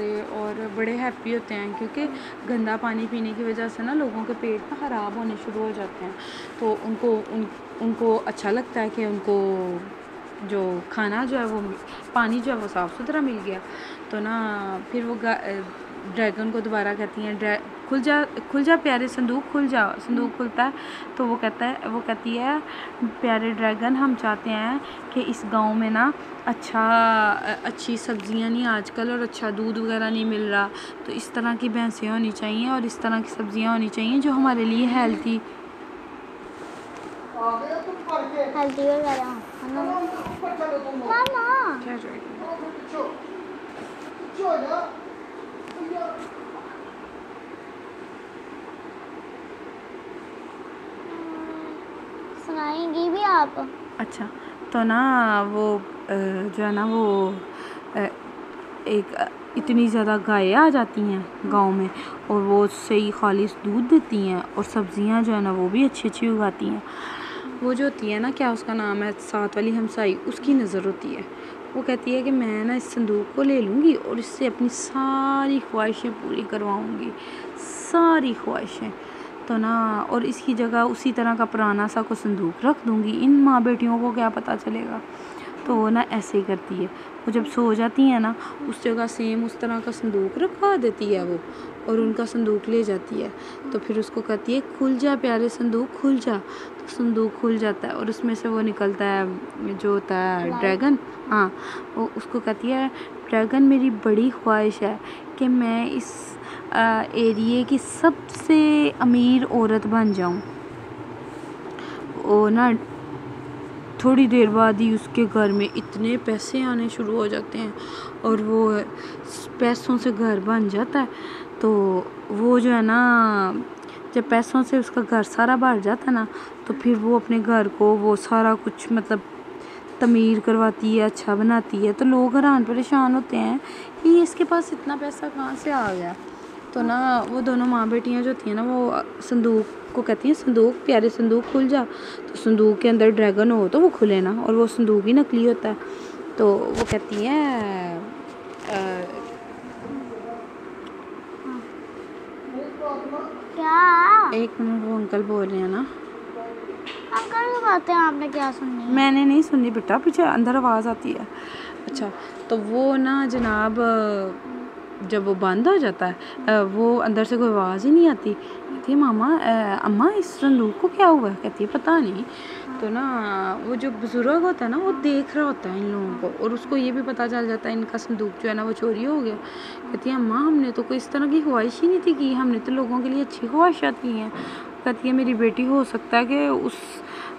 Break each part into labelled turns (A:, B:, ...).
A: और बड़े हैप्पी होते हैं क्योंकि गंदा पानी पीने की वजह से ना लोगों के पेट ना ख़राब होने शुरू हो जाते हैं। तो उनको, उन, उनको अच्छा लगता है कि उनको जो खाना जो है वो, पानी जो है वो साफ़ सुथरा मिल गया। तो ना फिर वो ड्रैगन को दोबारा कहती हैं ड्रै खुल जा खुल जा प्यारे संदूक खुल जा संदूक खुलता है। तो वो कहता है वो कहती है प्यारे ड्रैगन हम चाहते हैं कि इस गाँव में ना अच्छा अच्छी सब्ज़ियाँ नहीं आजकल और अच्छा दूध वगैरह नहीं मिल रहा। तो इस तरह की भैंसें होनी चाहिए और इस तरह की सब्ज़ियाँ होनी चाहिए जो हमारे लिए हेल्थी
B: हेल्दी वगैरह मामा।
A: क्या
B: सुनाएँगी भी आप?
A: अच्छा तो ना वो जो है ना वो एक इतनी ज़्यादा गायें आ जाती हैं गाँव में और वो सही खालिश दूध देती हैं और सब्ज़ियाँ जो है ना वो भी अच्छी अच्छी उगाती हैं। वो जो होती है ना, क्या उसका नाम है? साथ वाली हमसाई, उसकी नज़र होती है। वो कहती है कि मैं ना इस संदूक को ले लूँगी और इससे अपनी सारी ख्वाहिशें पूरी करवाऊँगी। सारी ख्वाहिशें। तो ना, और इसकी जगह उसी तरह का पुराना सा को संदूक रख दूँगी। इन माँ बेटियों को क्या पता चलेगा? तो वो ना ऐसे ही करती है। वो जब सो जाती हैं ना, उस जगह सेम उस तरह का संदूक रखवा देती है वो और उनका संदूक ले जाती है। तो फिर उसको कहती है, खुल जा प्यारे संदूक, खुल जा। संदूक खुल जाता है और उसमें से वो निकलता है जो होता है ड्रैगन हाँ वो उसको कहती है ड्रैगन मेरी बड़ी ख्वाहिश है कि मैं इस एरिए की सबसे अमीर औरत बन जाऊँ। वो ना थोड़ी देर बाद ही उसके घर में इतने पैसे आने शुरू हो जाते हैं और वो पैसों से घर बन जाता है। तो वो जो है ना जब पैसों से उसका घर सारा भर जाता ना तो फिर वो अपने घर को वो सारा कुछ मतलब तमीर करवाती है अच्छा बनाती है। तो लोग हैरान परेशान होते हैं कि इसके पास इतना पैसा कहाँ से आ गया? तो ना वो दोनों माँ बेटियाँ जो थी ना, वो संदूक को कहती हैं, संदूक, प्यारे संदूक, खुल जा। तो संदूक के अंदर ड्रैगन हो तो वो खुले ना, और वो संदूक ही नकली होता है। तो वो कहती हैं
B: क्या?
A: एक मिनट वो अंकल बोल रहे हैं ना।
B: अंकल की बातें आपने क्या सुनी?
A: मैंने नहीं सुनी बेटा पीछे अंदर आवाज़ आती है। अच्छा तो वो ना जनाब जब वो बंद हो जाता है वो अंदर से कोई आवाज़ ही नहीं आती। कहती है मामा अम्मा इस संदूक को क्या हुआ? कहती है पता नहीं। तो ना, वो जो बुज़ुर्ग होता है ना, वो देख रहा होता है इन लोगों को और उसको ये भी पता चल जाता है, इनका संदूक जो है ना, वो चोरी हो गया। कहती है, अम्मा, हमने तो कोई इस तरह की ख्वाहिश ही नहीं थी की, हमने तो लोगों के लिए अच्छी ख्वाहिशात की हैं। कहती है, मेरी बेटी, हो सकता है कि उस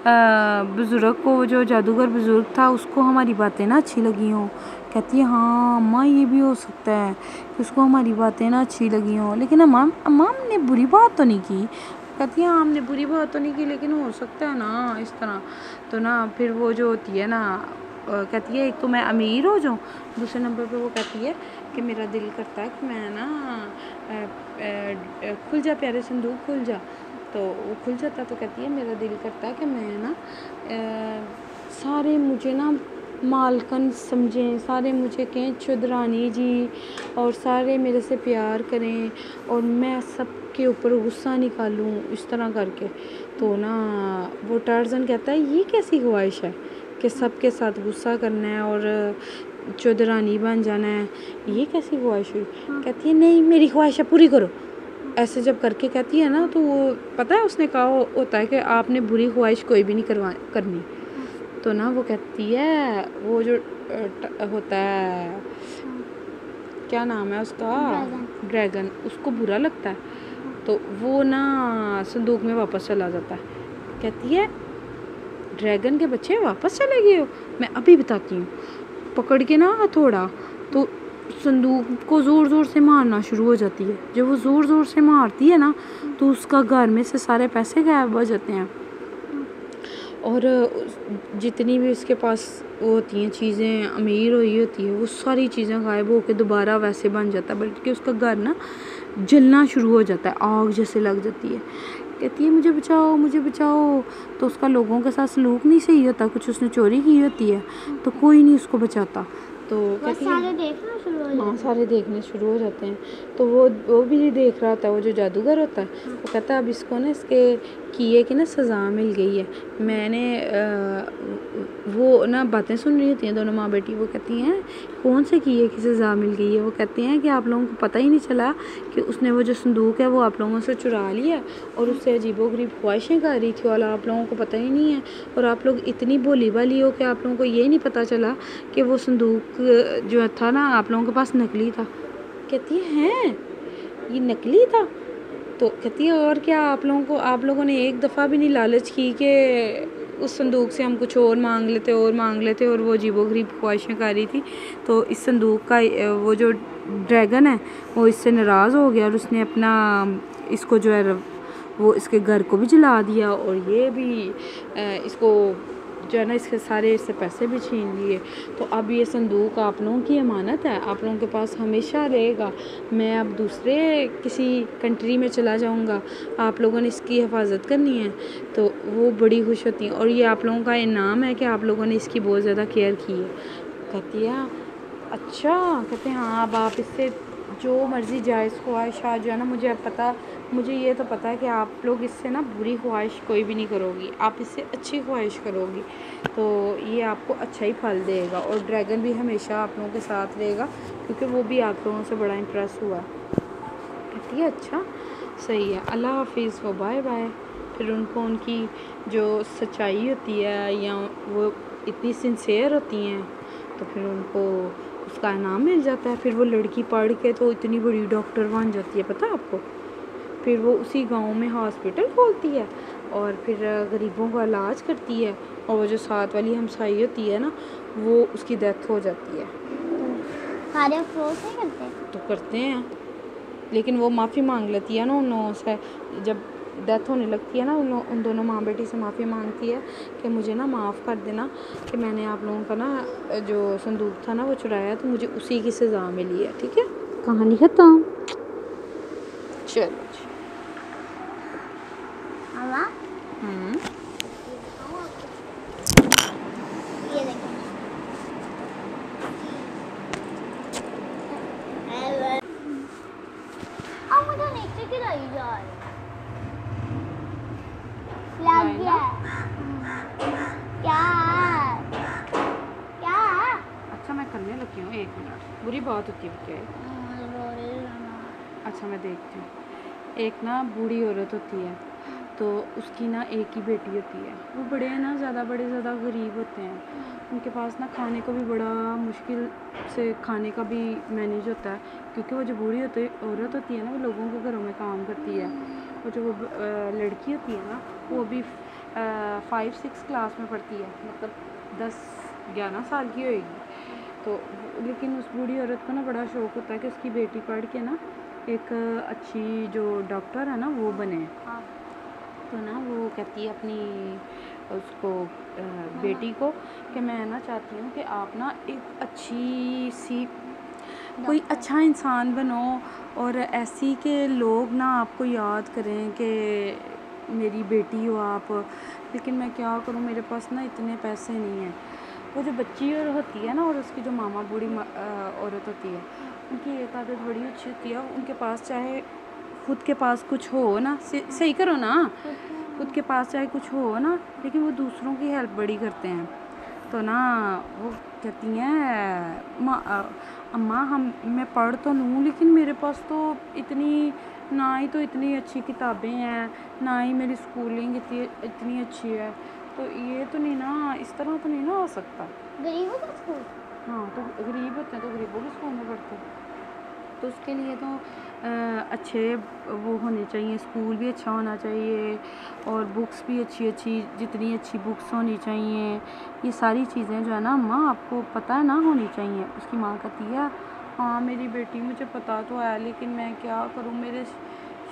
A: बुज़ुर्ग को, जो जादूगर बुज़ुर्ग था, उसको हमारी बातें ना अच्छी लगी हों। कहती है हाँ अम्मा, ये भी हो सकता है कि उसको हमारी बातें ना अच्छी लगी हों। लेकिन अम्मा अम्मा ने बुरी बात तो नहीं की। कहती है, हमने बुरी बात तो नहीं की, लेकिन हो सकता है ना, इस तरह। तो ना, फिर वो जो होती है ना कहती है, एक तो मैं अमीर हो जाऊँ। दूसरे नंबर पे वो कहती है कि मेरा दिल करता है कि मैं ना खुल जा, प्यारे संदूक खुल जा। तो वो खुल जाता तो कहती है, मेरा दिल करता है कि मैं ना सारे मुझे ना मालकन समझें, सारे मुझे कहें, चुदरानी जी और सारे मेरे से प्यार करें और मैं सबके ऊपर गुस्सा निकालूं इस तरह करके। तो ना, वो टार्जन कहता है, ये कैसी ख्वाहिश है कि सबके साथ गुस्सा करना है और चौधरानी बन जाना है? ये कैसी ख्वाहिश हुई? कहती है, नहीं, मेरी ख्वाहिश है, पूरी करो। ऐसे जब करके कहती है ना तो वो, पता है, उसने कहा होता है कि आपने बुरी ख्वाहिश कोई भी नहीं करवा, करनी। तो ना वो कहती है वो जो होता है क्या नाम है उसका? ड्रैगन। उसको बुरा लगता है। तो वो ना संदूक में वापस चला जाता है। कहती है ड्रैगन के बच्चे वापस चले गए हो? मैं अभी बताती हूँ। पकड़ के ना हथौड़ा। तो संदूक को ज़ोर ज़ोर से मारना शुरू हो जाती है। जब वो ज़ोर ज़ोर से मारती है ना तो उसका घर में से सारे पैसे गायब हो जाते हैं। और जितनी भी उसके पास वो होती हैं चीज़ें अमीर हुई होती है वो सारी चीज़ें गायब होकर दोबारा वैसे बन जाता है बल्कि उसका घर ना जलना शुरू हो जाता है आग जैसे लग जाती है। कहती है मुझे बचाओ मुझे बचाओ। तो उसका लोगों के साथ सलूक नहीं सही होता कुछ उसने चोरी की होती है तो कोई नहीं उसको बचाता। तो कहती है
B: हो
A: सारे देखने शुरू हो जाते हैं। तो वो वो भी देख रहा होता है वो जो जादूगर होता है वो कहता है अब इसको ना इसके किए की ना सज़ा मिल गई है। मैंने अ, वो ना बातें सुन रही होती हैं दोनों माँ बेटी वो कहती हैं कौन से किए की सज़ा मिल गई है? वो कहते हैं कि आप लोगों को पता ही नहीं चला कि उसने वो जो संदूक है वो आप लोगों से चुरा लिया और उससे अजीबो गरीब ख्वाहिशें कर रही थी और आप लोगों को पता ही नहीं है। और आप लोग इतनी भोली वाली हो कि आप लोगों को ये नहीं पता चला कि वो संदूक जो था ना आप लोगों के पास नकली था। कहती है, हैं? ये नकली था? तो कहती है, और क्या आप लोगों को, आप लोगों ने एक दफ़ा भी नहीं लालच की कि उस संदूक से हम कुछ और मांग लेते, और मांग लेते, और वो अजीबो गरीब ख्वाहिशें कर रही थी? तो इस संदूक का, वो जो ड्रैगन है, वो इससे नाराज़ हो गया, और उसने अपना, इसको जो है, वो इसके घर को भी जला दिया, और ये भी इसको जो है ना, इसके सारे इससे पैसे भी छीन लिए। तो अब ये संदूक आप लोगों की अमानत है। आप लोगों के पास हमेशा रहेगा। मैं अब दूसरे किसी कंट्री में चला जाऊँगा। आप लोगों ने इसकी हिफाजत करनी है। तो वो बड़ी खुश होती हैं। और ये आप लोगों का इनाम है कि आप लोगों ने इसकी बहुत ज़्यादा केयर की है। कहती है अच्छा। कहते हैं हाँ अब आप इससे जो मर्ज़ी जायज़ ख्वाहिशात जो है ना, मुझे अब पता, मुझे ये तो पता है कि आप लोग इससे ना बुरी ख्वाहिश कोई भी नहीं करोगी। आप इससे अच्छी ख्वाहिश करोगी तो ये आपको अच्छा ही फल देगा और ड्रैगन भी हमेशा आप लोगों के साथ रहेगा, क्योंकि वो भी आप लोगों से बड़ा इंप्रेस हुआ। कहती है अच्छा सही है। अल्लाह हाफिज़, वो बाय बाय। फिर उनको उनकी जो सच्चाई होती है या वो इतनी सिंसेयर होती हैं तो फिर उनको उसका इनाम मिल जाता है। फिर वो लड़की पढ़ के तो इतनी बड़ी डॉक्टर बन जाती है पता आपको? फिर वो उसी गाँव में हॉस्पिटल खोलती है और फिर गरीबों का इलाज करती है और वो जो साथ वाली हमसाई होती है ना वो उसकी डेथ हो जाती है।
B: सारे अफरोज नहीं करते?
A: तो करते हैं। लेकिन वो माफ़ी मांग लेती है ना उन लोगों से। जब डेथ होने लगती है ना उन उन दोनों माँ बेटी से माफ़ी मांगती है कि मुझे ना माफ़ कर देना कि मैंने आप लोगों का ना जो संदूक था ना वो चुराया तो मुझे उसी की सज़ा मिली है ठीक है? कहानी ख़त्म। चलो जी
B: मामा
A: हम्म
B: ये देखो अब मुझे नीचे गिराई जा रही लग
A: नहीं
B: गया क्या क्या
A: अच्छा लगी हूँ, एक मिनट। बुरी बात होती है क्या? अच्छा मैं देखती हूँ। एक ना बूढ़ी औरत होती है तो उसकी ना एक ही बेटी होती है। वो बड़े ना, ज़्यादा बड़े, ज़्यादा गरीब होते हैं। उनके पास ना खाने को भी बड़ा मुश्किल से खाने का भी मैनेज होता है, क्योंकि वो जो बूढ़ी होती, औरत होती है ना, वो लोगों के घरों में काम करती है। और जो वो लड़की होती है ना, वो भी फाइव सिक्स क्लास में पढ़ती है मतलब दस, ग्यारह साल की होएगी। तो लेकिन उस बूढ़ी औरत को ना बड़ा शौक होता है कि उसकी बेटी पढ़ के ना एक अच्छी जो डॉक्टर है ना वो बने।
B: हाँ।
A: तो ना वो कहती है अपनी उसको अ, बेटी को कि मैं ना चाहती हूँ कि आप ना एक अच्छी सी कोई अच्छा इंसान बनो और ऐसी के लोग ना आपको याद करें कि मेरी बेटी हो आप। लेकिन मैं क्या करूँ मेरे पास ना इतने पैसे नहीं हैं। वो जो बच्ची और होती है ना और उसकी जो मामा बूढ़ी मा- औरत होती है उनकी एक आदत बड़ी अच्छी होती है। उनके पास चाहे खुद के पास कुछ हो ना सही करो ना खुद के पास चाहे कुछ हो ना लेकिन वो दूसरों की हेल्प बड़ी करते हैं। तो ना वो कहती हैं "माँ, अम्मा हम मैं पढ़ तो लूँ लेकिन मेरे पास तो इतनी ना ही तो इतनी अच्छी किताबें हैं ना ही मेरी स्कूलिंग इतनी इतनी अच्छी है। तो ये तो नहीं ना इस तरह तो नहीं ना हो सकता।
B: गरीबों का स्कूल?
A: हाँ तो गरीब होते हैं तो गरीबों के स्कूल में पढ़ते हैं। तो उसके लिए तो अ, अच्छे वो होने चाहिए स्कूल भी अच्छा होना चाहिए और बुक्स भी अच्छी अच्छी जितनी अच्छी बुक्स होनी चाहिए। ये सारी चीज़ें जो है ना अम्मा आपको पता ना होनी चाहिए। उसकी माँ कहती है हाँ मेरी बेटी मुझे पता तो है लेकिन मैं क्या करूँ? मेरे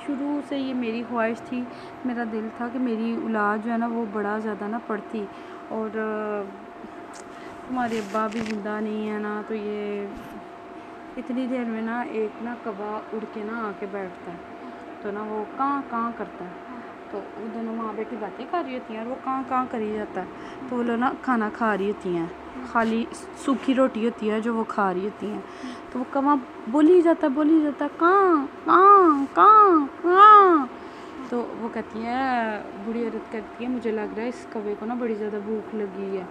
A: शुरू से ये मेरी ख्वाहिश थी, मेरा दिल था कि मेरी औलाद जो है ना वो बड़ा ज़्यादा ना पढ़ती और तुम्हारे अब्बा भी ज़िंदा नहीं है ना तो ये इतनी देर में ना एक ना कबा उड़ के ना आके बैठता है तो ना वो कहाँ कहाँ करता है? तो वो दोनों माँ बेटी बातें कर रही होती हैं और वो कहाँ कहाँ करी जाता है तो वो लोग ना खाना खा रही होती हैं। खाली सूखी रोटी होती है जो वो खा रही होती हैं। तो वो कवा बोली जाता बोली जाता, कहाँ कहाँ कहाँ कहाँ? तो वो कहती है बूढ़ी औरत कहती है, मुझे लग रहा है इस कवे को ना बड़ी ज़्यादा भूख लगी है।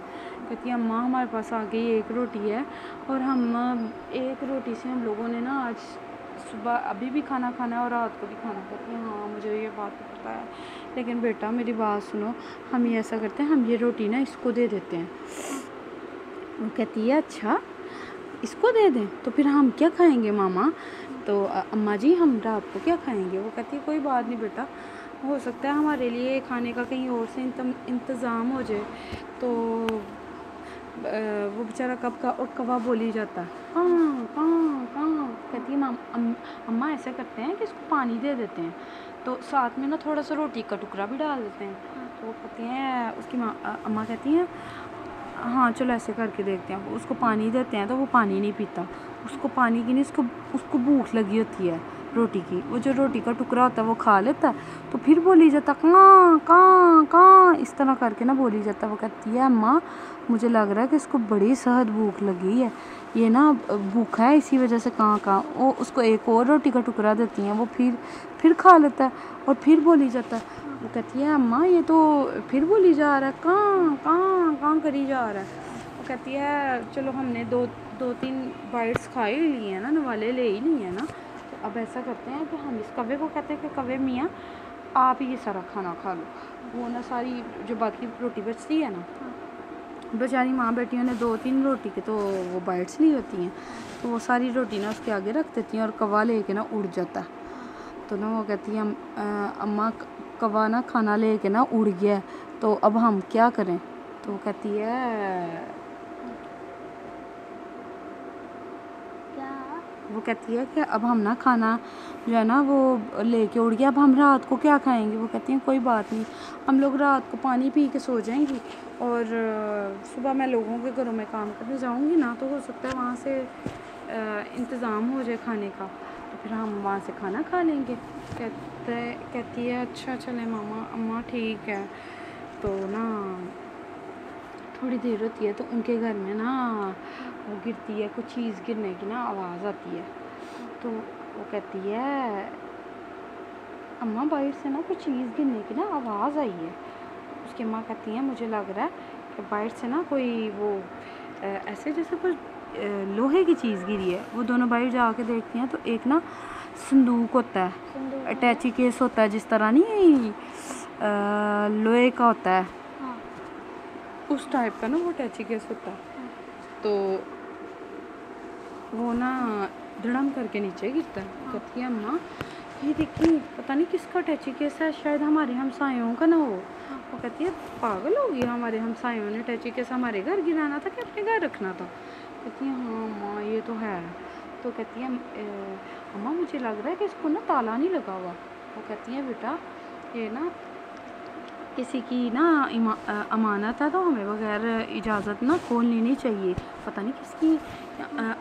A: कहती है, अम्मा, हमारे पास आ गई एक रोटी है और हम, एक रोटी से हम लोगों ने ना आज सुबह अभी भी खाना खाना है और रात को भी खाना कहती है। हाँ मुझे ये बात तो पता है, लेकिन बेटा मेरी बात सुनो, हम ये ऐसा करते हैं, हम ये रोटी ना इसको दे देते हैं। वो कहती है अच्छा इसको दे दें तो फिर हम क्या खाएँगे मामा? तो अम्मा जी हम रात को क्या खाएँगे? वो कहती है कोई बात नहीं बेटा हो सकता है हमारे लिए खाने का कहीं और से इंतज़ाम हो जाए। तो वो बेचारा कब का और कवा बोली जाता है हाँ कहाँ कहती है माम अम्मा ऐसे करते हैं कि इसको पानी दे देते हैं तो साथ में ना थोड़ा सा रोटी का टुकड़ा भी डाल देते हैं। तो वो कहती हैं उसकी माँ अम्मा कहती हैं हाँ चलो ऐसे करके देखते हैं। उसको पानी देते हैं तो वो पानी नहीं पीता। उसको पानी की नहीं, उसको उसको भूख लगी होती है रोटी की। वो जो रोटी का टुकड़ा होता है वो खा लेता है। तो फिर बोली जाता, कहाँ कहाँ कहाँ? इस तरह करके ना बोली जाता। वो कहती है, अम्मा, मुझे लग रहा है कि इसको बड़ी सहद भूख लगी है। ये ना भूखा है इसी वजह से कहाँ कहाँ? वो उसको एक और रोटी का टुकड़ा देती हैं। वो फिर फिर खा लेता है। और फिर बोली जाता है वो कहती है, अम्मा, ये तो फिर बोली जा रहा है। कहाँ कहाँ कहाँ करी जा रहा है? वो कहती है, चलो, हमने दो दो, तीन बाइट्स खा ही लिए हैं ना, नवाले, ले ही लिए हैं ना। तो अब ऐसा करते हैं कि हम इस कवे को कहते हैं कि, कवे मियाँ, आप ये सारा खाना खा लो। वो ना सारी जो बाकी रोटी बचती है ना, बेचारी माँ बेटियों ने दो, तीन रोटी के तो वो बाइट्स ली होती हैं। तो वो सारी रोटी ना उसके आगे रख देती हैं और कवा लेके ना उड़ जाता है। तो ना वो कहती है अम्मा कवा ना खाना ले लेके ना उड़ गया तो अब हम क्या करें? तो वो कहती है वो कहती है कि अब हम ना खाना जो है ना वो लेके उड़ गया अब हम रात को क्या खाएँगे? वो कहती हैं कोई बात नहीं हम लोग रात को पानी पी के सो जाएँगी और सुबह मैं लोगों के घरों में काम करने जाऊँगी ना तो हो सकता है वहाँ से इंतज़ाम हो जाए खाने का। तो फिर हम वहाँ से खाना खा लेंगे। कहते, कहती है अच्छा चले मामा, अम्मा ठीक है। तो ना, थोड़ी देर होती है तो उनके घर में ना, वो गिरती है, कुछ चीज़ गिरने की ना आवाज़ आती है। तो वो कहती है, अम्मा, बाहर से ना कुछ चीज़ गिरने की ना आवाज़ आई है। उसकी अम्मा कहती हैं, मुझे लग रहा है कि बाहर से ना कोई वो ऐसे जैसे कुछ लोहे की चीज़ गिरी है। वो दोनों बाहर जाके देखती हैं तो एक ना संदूक होता है। अटैची केस होता है जिस तरह नहीं लोहे का होता है। हाँ। उस टाइप का ना वो अटैची केस होता है। हाँ। तो वो ना धड़म करके नीचे गिरता है। हाँ। कहती है अम्मा ये देखिए पता नहीं किसका अटैची केस है? शायद हमारे हमसायों का ना हो। वो कहती है पागल होगी हमारे हमसायों ने अटैची केस हमारे घर गिराना था कि अपने घर रखना था? कहती है हाँ अम्मा ये तो है। तो कहती है अम्मा, मुझे लग रहा है कि इसको ना ताला नहीं लगा हुआ। वो कहती है, बेटा, ये ना किसी की ना अमानत है तो हमें बगैर इजाज़त ना खोल लेनी चाहिए? पता नहीं किसकी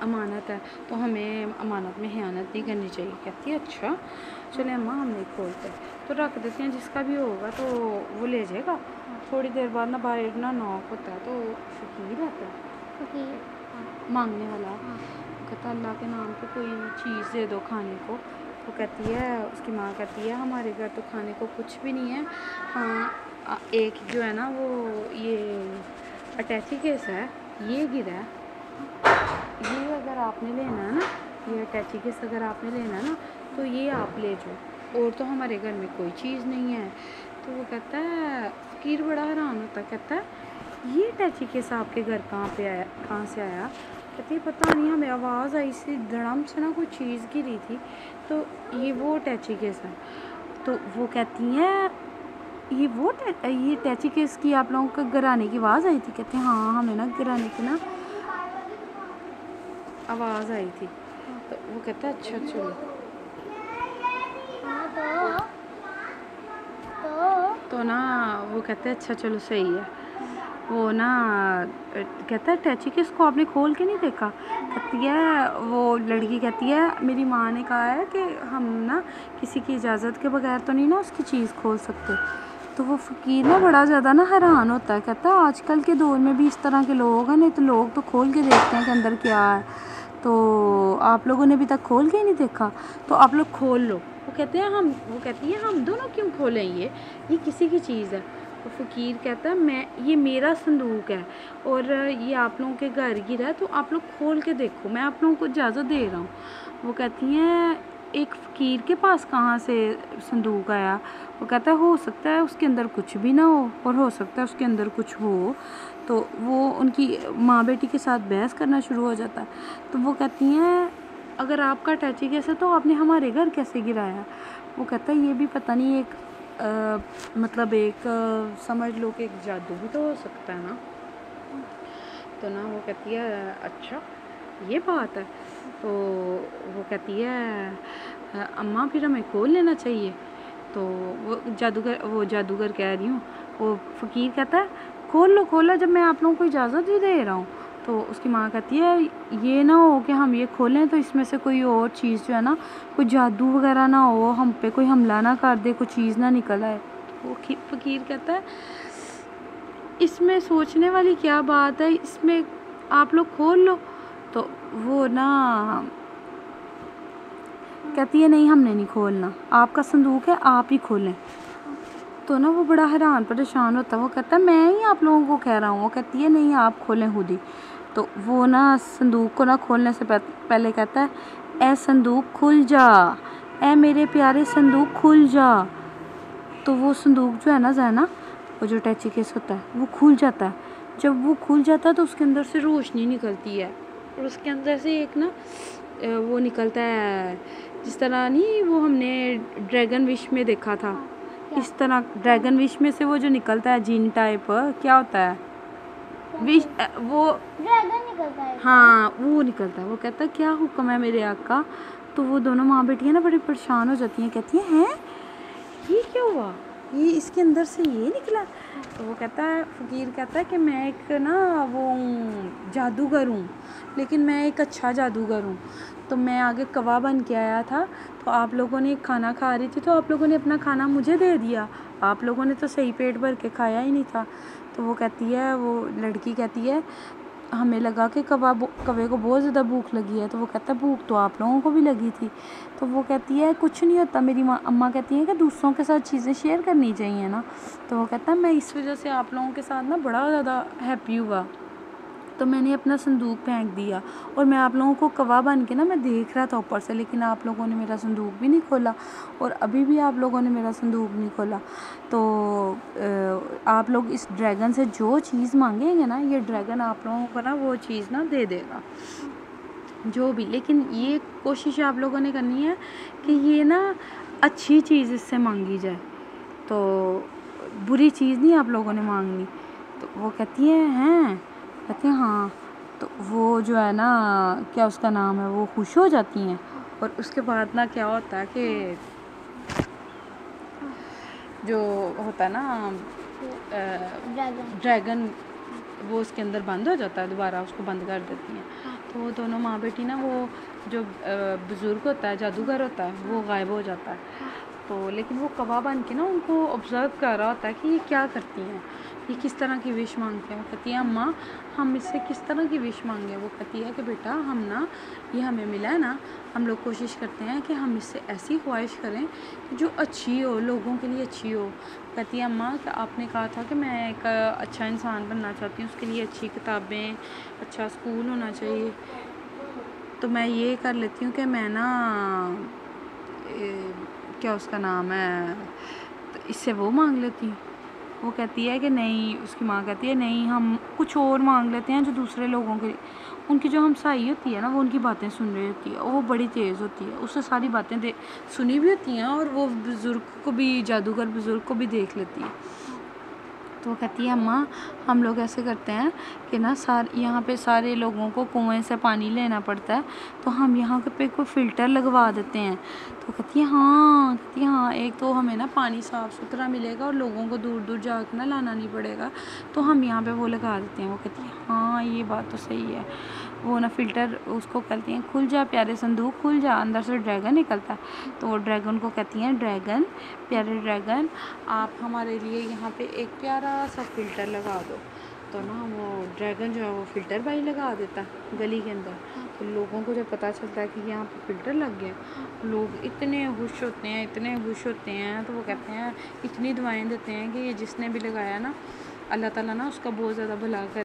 A: अमानत है। तो हमें अमानत में हियानत नहीं करनी चाहिए। कहती है अच्छा चले अम्मा, हम नहीं खोलते। तो रख देते हैं, जिसका भी होगा तो वो ले जाएगा। थोड़ी देर बाद ना बाहर ना नॉक होता है तो फ़कीर रहता है। फ़कीर। मांगने वाला। हाँ। कहता अल्लाह के नाम पे कोई चीज़ दे दो खाने को। वो कहती है उसकी माँ कहती है हमारे घर तो खाने को कुछ भी नहीं है। हाँ एक जो है ना वो ये अटैची केस है ये गिरा है। ये अगर आपने लेना है ना ये अटैची केस अगर आपने लेना है ना तो ये आप ले जाओ। और तो हमारे घर में कोई चीज़ नहीं है। तो वो कहता है फ़कीर बड़ा हैरान होता कहता है ये अटैची केस आपके घर कहाँ पे आया कहाँ से आया? कहती पता नहीं हमें आवाज़ आई सी धड़म से ना कोई चीज़ गिरी थी। तो ये वो टैची केस है? तो वो कहती हैं ये वो ये टैची केस की आप लोगों को गिराने की आवाज़ आई थी? कहते हैं हाँ हमें ना गिराने की ना आवाज़ आई थी। तो वो कहता है अच्छा चलो। तो ना वो कहते हैं अच्छा चलो सही है। वो ना कहता है, टैची किस को? आपने खोल के नहीं देखा? कहती है, वो लड़की कहती है, मेरी माँ ने कहा है कि हम ना किसी की इजाज़त के बगैर तो नहीं ना उसकी चीज़ खोल सकते। तो वो फ़कीर ना बड़ा ज़्यादा ना हैरान होता है, कहता है, आजकल के दौर में भी इस तरह के लोग हैं, नहीं तो लोग तो खोल के देखते हैं कि अंदर क्या है। तो आप लोगों ने अभी तक खोल के नहीं देखा? तो आप लोग खोल लो। वो कहते हैं, हम, वो कहती है, हम दोनों क्यों खोलें ये? ये किसी की चीज़ है। फ़कीर कहता है, मैं, ये मेरा संदूक है और ये आप लोगों के घर गिरा है तो आप लोग खोल के देखो, मैं आप लोगों को इजाज़त दे रहा हूँ। वो कहती हैं, एक फ़कीर के पास कहाँ से संदूक आया? वो कहता है, हो सकता है उसके अंदर कुछ भी ना हो और हो सकता है उसके अंदर कुछ हो। तो वो उनकी माँ बेटी के साथ बहस करना शुरू हो जाता है। तो वो कहती हैं, अगर आपका अटैची कैसे तो आपने हमारे घर कैसे गिराया? वो कहता है, ये भी पता नहीं, एक आ, मतलब एक समझ लो कि एक जादू भी तो हो सकता है ना। तो ना वो कहती है अच्छा ये बात है। तो वो कहती है अम्मा फिर हमें खोल लेना चाहिए। तो वो जादूगर वो जादूगर कह रही हूँ वो फ़कीर कहता है खोल लो खोला जब मैं आप लोगों को इजाज़त भी दे रहा हूँ। तो उसकी माँ कहती है, ये ना हो कि हम ये खोलें तो इसमें से कोई और चीज़ जो है ना, कोई जादू वगैरह ना हो, हम पे कोई हमला ना कर दे, कोई चीज़ ना निकल आए। वो फ़कीर कहता है, इसमें सोचने वाली क्या बात है? इसमें आप लोग खोल लो। तो वो ना कहती है, नहीं, हमने नहीं खोलना। आपका संदूक है, आप ही खोलें। तो ना वो बड़ा हैरान, परेशान होता वो कहता मैं ही आप लोगों को कह रहा हूँ। वो कहती है, नहीं, आप खोलें खुद ही। तो वो ना संदूक को ना खोलने से पहले कहता है ए संदूक खुल जा ए मेरे प्यारे संदूक खुल जा। तो वो संदूक जो है ना जैना वो जो टैची केस होता है, वो खुल जाता है। जब वो खुल जाता है तो उसके अंदर से रोशनी निकलती है और उसके अंदर से एक ना वो निकलता है। जिस तरह नहीं वो हमने ड्रैगन विश में देखा था। इस तरह ड्रैगन विश में से वो जो निकलता है जीन टाइप क्या होता है? विश वो
B: ड्रैगन निकलता है।
A: हाँ वो निकलता है। वो कहता है क्या हुक्म है मेरे आका तो वो दोनों माँ बेटियाँ ना बड़ी परेशान हो जाती हैं कहती हैं हैं? ये क्या हुआ? ये इसके अंदर से ये निकला। तो वो कहता है, फ़कीर कहता है कि मैं एक ना वो जादूगर हूँ, लेकिन मैं एक अच्छा जादूगर हूँ। तो मैं आगे कवा बन के आया था तो आप लोगों ने खाना खा रही थी तो आप लोगों ने अपना खाना मुझे दे दिया। आप लोगों ने तो सही पेट भर के खाया ही नहीं था। तो वो कहती है, वो लड़की कहती है हमें लगा कि कवा कवे को बहुत ज़्यादा भूख लगी है तो वो कहता है भूख तो आप लोगों को भी लगी थी। तो वो कहती है, कुछ नहीं होता, मेरी माँ, अम्मा कहती हैं कि दूसरों के साथ चीज़ें शेयर करनी चाहिए ना। तो वो कहता है मैं इस वजह से आप लोगों के साथ ना बड़ा ज़्यादा हैप्पी हुआ। तो मैंने अपना संदूक फेंक दिया और मैं आप लोगों को कवा बन के ना मैं देख रहा था ऊपर से, लेकिन आप लोगों ने मेरा संदूक भी नहीं खोला और अभी भी आप लोगों ने मेरा संदूक नहीं खोला। तो आप लोग इस ड्रैगन से जो चीज़ मांगेंगे ना, ये ड्रैगन आप लोगों को ना वो चीज़ ना दे देगा। जो भी, लेकिन ये कोशिश आप लोगों ने करनी है कि ये ना अच्छी चीज़ इससे मांगी जाए। तो बुरी चीज़ नहीं आप लोगों ने मांगनी। तो वो कहती है, हैं? कहती हैं हाँ। तो वो जो है ना क्या उसका नाम है वो खुश हो जाती हैं। और उसके बाद ना क्या होता है कि जो होता है ना ड्रैगन। वो उसके अंदर बंद हो जाता है दोबारा उसको बंद कर देती हैं।
B: हाँ।
A: तो वो दोनों माँ बेटी ना वो जो बुज़ुर्ग होता है जादूगर होता है वो गायब हो जाता है।
B: हाँ।
A: तो लेकिन वो कवा बन के ना उनको ऑब्ज़र्व कर रहा होता है कि ये क्या करती हैं। ये किस तरह की विश मांगते हैं वो कहती है अम्मा हम इससे किस तरह की विश मांगे? वो कहती है कि बेटा हम ना ये हमें मिला है ना हम लोग कोशिश करते हैं कि हम इससे ऐसी ख्वाहिश करें कि जो अच्छी हो लोगों के लिए अच्छी हो। कहती है अम्मा कि आपने कहा था कि मैं एक अच्छा इंसान बनना चाहती हूँ उसके लिए अच्छी किताबें अच्छा स्कूल होना चाहिए। तो मैं ये कर लेती हूँ कि मैं ना ए, क्या उसका नाम है तो इससे वो मांग लेती हूँ। वो कहती है कि नहीं, उसकी माँ कहती है, नहीं, हम कुछ और मांग लेते हैं जो दूसरे लोगों के उनकी जो हमसाई होती है ना, वो उनकी बातें सुन रही होती है, वो बड़ी तेज़ होती है, उससे सारी बातें सुनी भी होती हैं और वो बुज़ुर्ग को भी, जादूगर बुज़ुर्ग को भी देख लेती है। तो वो कहती है, अम्मा, हम लोग ऐसे करते हैं कि ना सार, यहाँ पे सारे लोगों को कुएँ से पानी लेना पड़ता है तो हम यहाँ पे कोई फ़िल्टर लगवा देते हैं। तो कहती है हाँ कहती है हाँ एक तो हमें ना पानी साफ़ सुथरा मिलेगा और लोगों को दूर दूर जा ना लाना नहीं पड़ेगा। तो हम यहाँ पर वो लगा देते हैं, वो कहती है हाँ ये बात तो सही है। वो ना फ़िल्टर उसको कहती हैं, खुल जा प्यारे संदूक, खुल जा। अंदर से ड्रैगन निकलता। है तो वो ड्रैगन को कहती हैं, ड्रैगन, प्यारे ड्रैगन, आप हमारे लिए यहाँ पे एक प्यारा सा फ़िल्टर लगा दो। तो ना वो ड्रैगन जो है वो फ़िल्टर भाई लगा देता गली के अंदर। तो लोगों को जब पता चलता है कि यहाँ पर फ़िल्टर लग गया, लोग इतने खुश होते हैं, इतने खुश होते हैं तो वो कहते हैं, इतनी दुआएँ देते हैं कि ये जिसने भी लगाया ना, अल्लाह ताला ना उसका बहुत ज़्यादा भला कर।